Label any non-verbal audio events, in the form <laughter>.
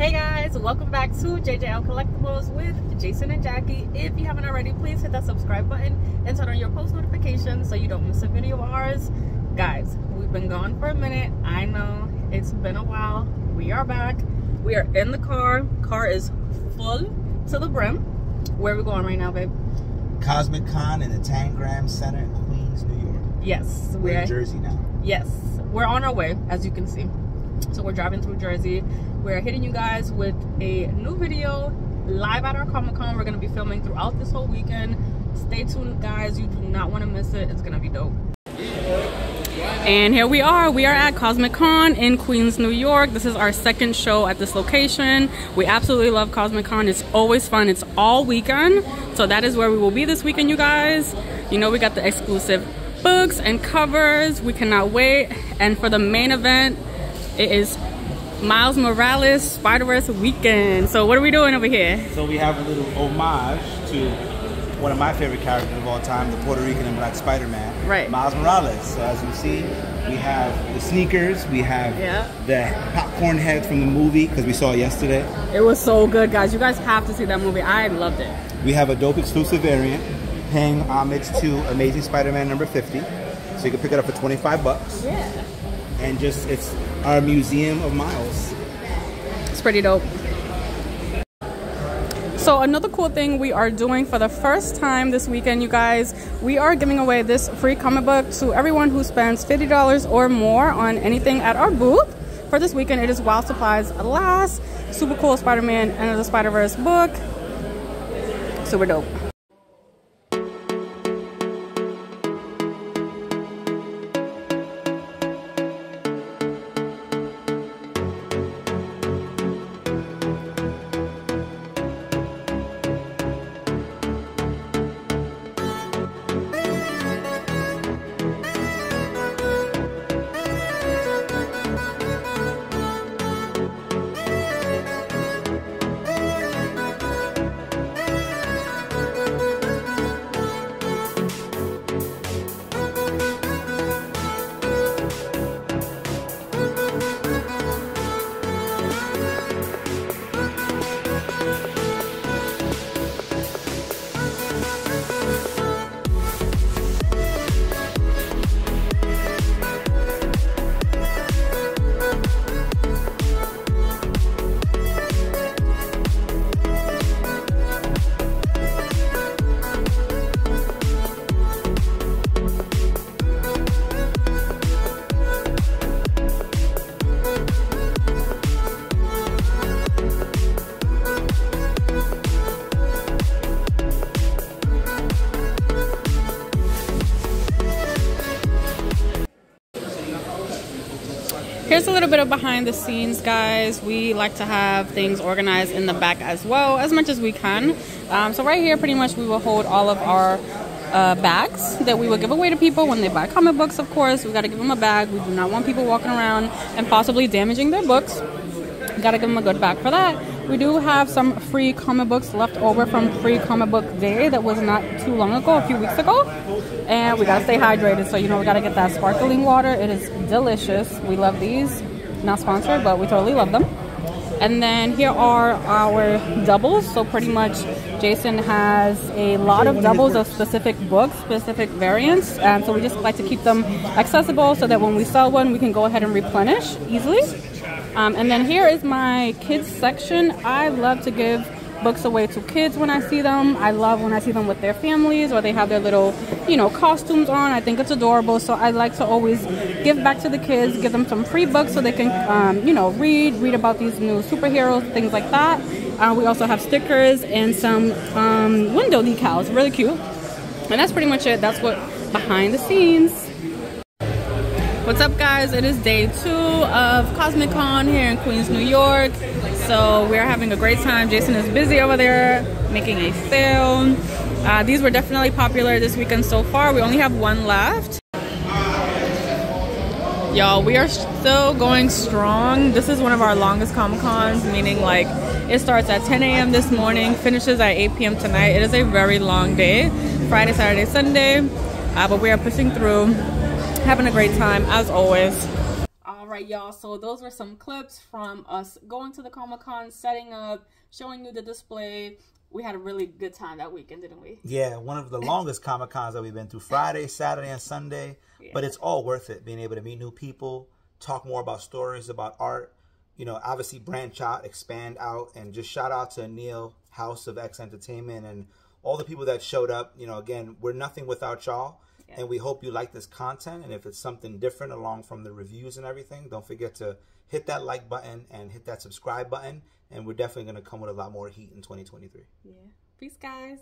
Hey guys, welcome back to JJL Collectibles with Jason and Jackie. If you haven't already, please hit that subscribe button and turn on your post notifications so you don't miss a video of ours. Guys, we've been gone for a minute. I know it's been a while. We are back. We are in the car. Car is full to the brim. Where are we going right now, babe? Cosmic Con in the Tangram Center in Queens, New York. Yes, We're we're in Jersey now. Yes, we're on our way, as you can see. So we're driving through Jersey. We're hitting you guys with a new video live at our Comic Con. We're gonna be filming throughout this whole weekend. Stay tuned, guys. You do not want to miss it. It's gonna be dope. And here we are. We are at Cosmic Con in Queens, New York. This is our second show at this location. We absolutely love Cosmic Con. It's always fun. It's all weekend. So that is where we will be this weekend, you guys. You know, we got the exclusive books and covers. We cannot wait. And for the main event, it is Miles Morales Spider-Verse weekend. So what are we doing over here? So we have a little homage to one of my favorite characters of all time, the Puerto Rican and Black Spider-Man, Right. Miles Morales. So as you see, we have the sneakers, we have Yeah. the popcorn heads from the movie because we saw it yesterday. It was so good, guys. You guys have to see that movie. I loved it. We have a dope exclusive variant paying homage to Amazing Spider-Man number 50. So you can pick it up for 25 bucks. Yeah. And just, it's our museum of Miles. It's pretty dope. So another cool thing we are doing for the first time this weekend, you guys, we are giving away this free comic book to everyone who spends $50 or more on anything at our booth. For this weekend, it is Wild Supplies Last, super cool Spider-Man and the Spider-Verse book. Super dope. Here's a little bit of behind the scenes, guys. We like to have things organized in the back as well, as much as we can. Um, so right here, pretty much, we will hold all of our uh, bags that we will give away to people when they buy comic books. Of course, we got to give them a bag. We do not want people walking around and possibly damaging their books. Got to give them a good back for that. We do have some free comic books left over from Free Comic Book Day that was not too long ago, a few weeks ago. And we gotta stay hydrated, so you know we gotta get that sparkling water. It is delicious. We love these. Not sponsored, but we totally love them. And then here are our doubles. So pretty much Jason has a lot of doubles of specific books, specific variants. And so we just like to keep them accessible so that when we sell one, we can go ahead and replenish easily. Um, and then here is my kids section. I love to give books away to kids when I see them. I love when I see them with their families or they have their little, you know, costumes on. I think it's adorable. So I like to always give back to the kids, give them some free books so they can, um, you know, read, read about these new superheroes, things like that. Uh, we also have stickers and some um, window decals, really cute. And that's pretty much it. That's what behind the scenes. What's up guys? It is day two of Cosmic Con here in Queens, New York. So we're having a great time. Jason is busy over there making a film. Uh, these were definitely popular this weekend so far. We only have one left. Y'all, we are still going strong. This is one of our longest Comic Cons, meaning like it starts at 10 a.m. this morning, finishes at 8 p.m. tonight. It is a very long day, Friday, Saturday, Sunday, uh, but we are pushing through, having a great time as always. All right, y'all. So those were some clips from us going to the Comic Con, setting up, showing you the display. We had a really good time that weekend, didn't we? Yeah, one of the <laughs> longest Comic Cons that we've been through. Friday, Saturday, and Sunday. Yeah. But it's all worth it. Being able to meet new people, talk more about stories, about art. You know, obviously branch out, expand out, and just shout out to Neil House of X Entertainment and all the people that showed up. You know, again, we're nothing without y'all. Yeah. And we hope you like this content. And if it's something different along from the reviews and everything, don't forget to hit that like button and hit that subscribe button. And we're definitely going to come with a lot more heat in 2023. Yeah. Peace, guys.